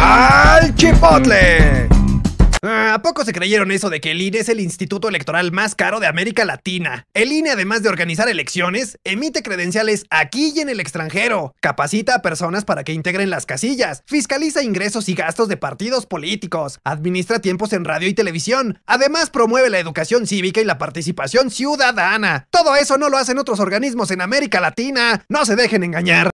al Chipotle. Ah, ¿A poco se creyeron eso de que el INE es el instituto electoral más caro de América Latina? El INE, además de organizar elecciones, emite credenciales aquí y en el extranjero, capacita a personas para que integren las casillas, fiscaliza ingresos y gastos de partidos políticos, administra tiempos en radio y televisión, además promueve la educación cívica y la participación ciudadana. Todo eso no lo hacen otros organismos en América Latina. No se dejen engañar.